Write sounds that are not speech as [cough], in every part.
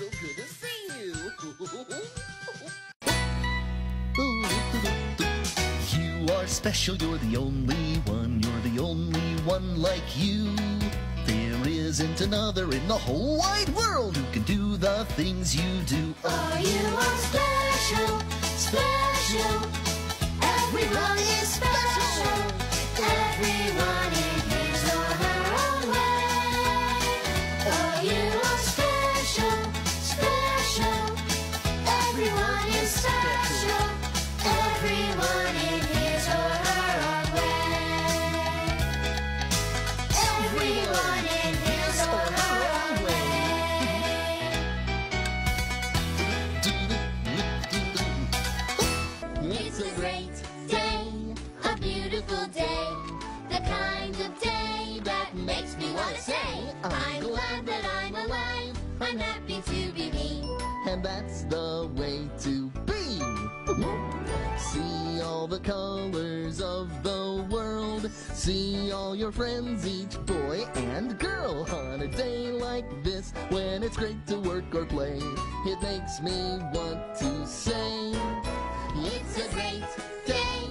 You are special, you're the only one, you're the only one like you. There isn't another in the whole wide world who can do the things you do. Oh, you are special, See all your friends, each boy and girl. On a day like this, when it's great to work or play, it makes me want to say, It's a great day,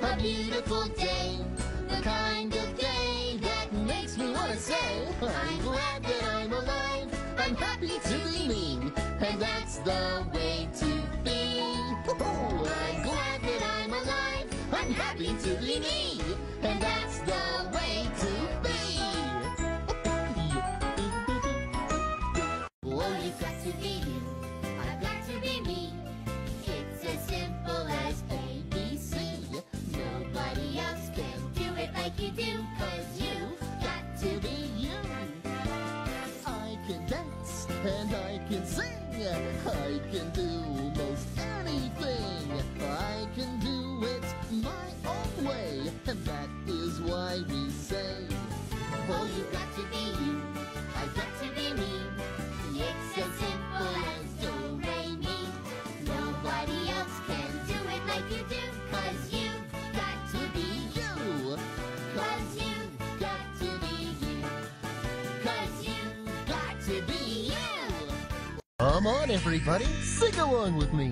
a beautiful day, the kind of day that makes me want to say, I'm glad that I'm alive, I'm happy to be me, and that's the way to be. [laughs] I'm glad that I'm alive, I'm happy to be me, and that's the way to be. [laughs] You've got to be you, I've got to be me. It's as simple as ABC. Nobody else can do it like you do, cause you've got to be you. I can dance and I can sing. I can do most Come on, everybody, sing along with me.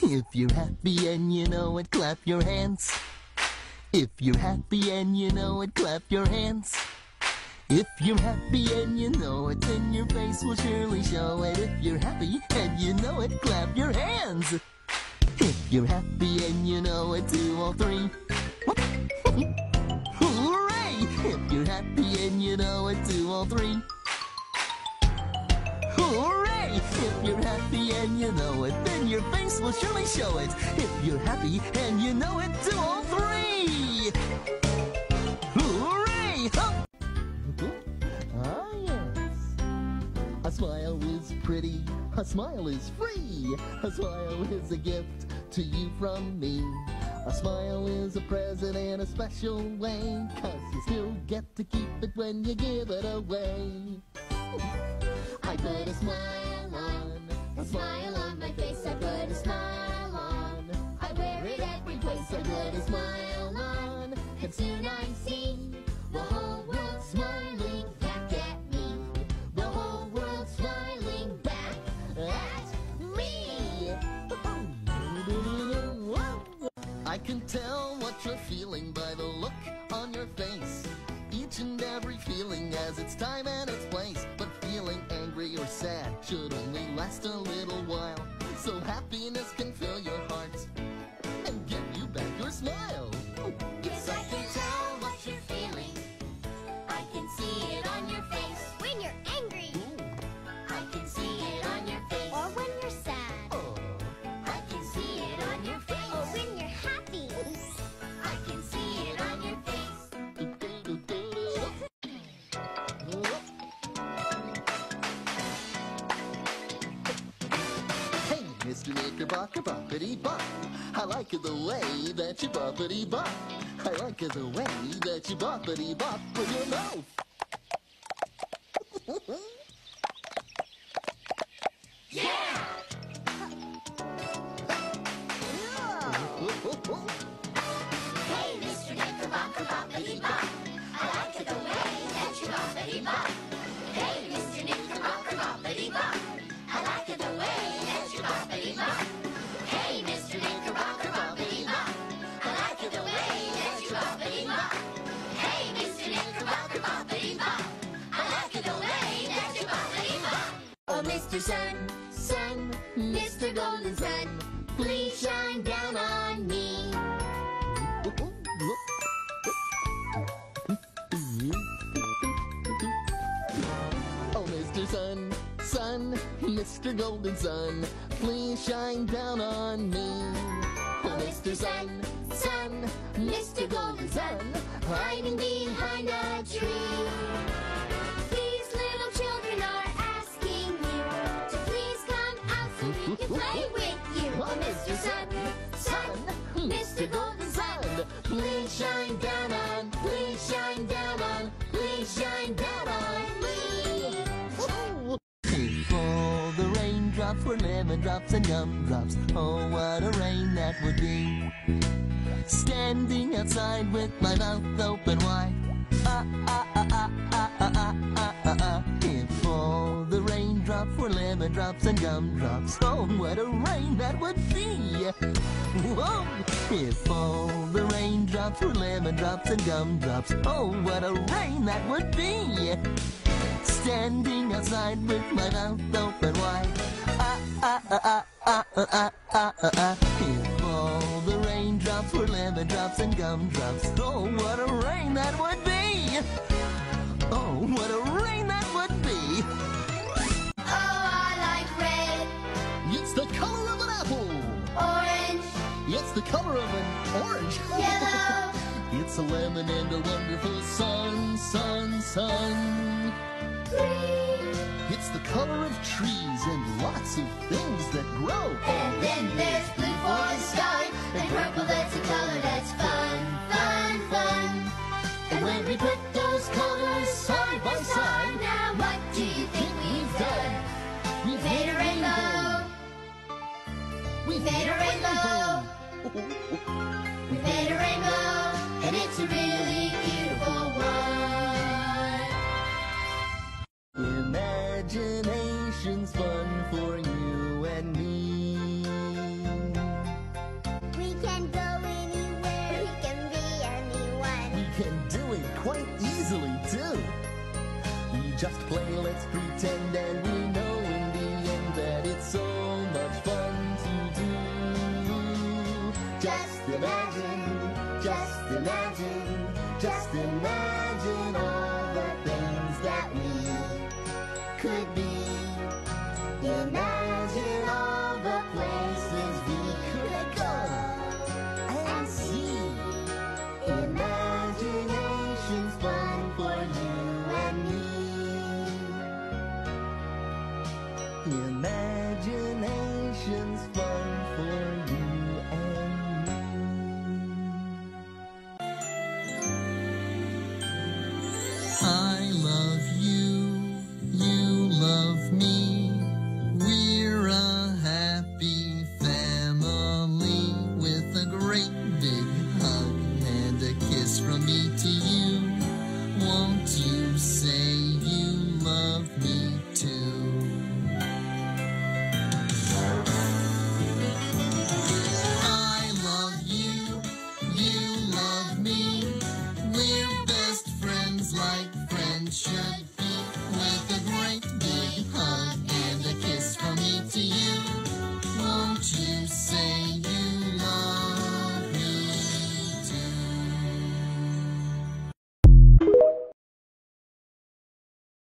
If you're happy and you know it, clap your hands. If you're happy and you know it, clap your hands. If you're happy and you know it, then your face will surely show it. If you're happy and you know it, clap your hands. If you're happy and you know it, two all three. Happy and you know it, do all three. Hooray! If you're happy and you know it, then your face will surely show it. If you're happy and you know it, do all three. Hooray! Hup! Ah, yes. A smile is pretty, a smile is free. A smile is a gift to you from me. A smile is a present in a special way, cause you still get to keep it when you give it away. I put a smile I can tell what you're feeling by the look on your face. Each and every feeling has its time and its place. But feeling angry or sad should only last a little while. So happiness can fill your heart Knickerbocker, boppity bop. I like it the way that you boppity bop. I like it the way that you boppity bop with your mouth. Mr. Sun, Sun, Mr. Golden Sun, please shine down on me. Oh, Mr. Sun, Sun, Mr. Golden Sun, please shine down on me. Oh, Mr. Sun, Sun, Mr. Golden Sun, hiding behind a tree. Were lemon drops and gumdrops, oh, what a rain that would be. Standing outside with my mouth open wide. Ah, ah, ah, ah, ah, ah, ah, ah, ah, ah. If all the raindrops were lemon drops and gumdrops, oh, what a rain that would be. Whoa! If all the raindrops were lemon drops and gumdrops, oh, what a rain that would be. Standing outside with my mouth open wide ah ah ah ah ah ah ah. Here fall the raindrops were lemon drops and gumdrops. Oh, what a rain that would be! Oh, what a rain that would be! Oh, I like red. It's the color of an apple. Orange. It's the color of an orange. Yellow. it's a lemon and a wonderful sun, sun, sun. Green. It's the color of trees and lots of things that grow. And then there's blue for the sky, and purple that's a color that's fun, let's pretend, from me to you. Won't you say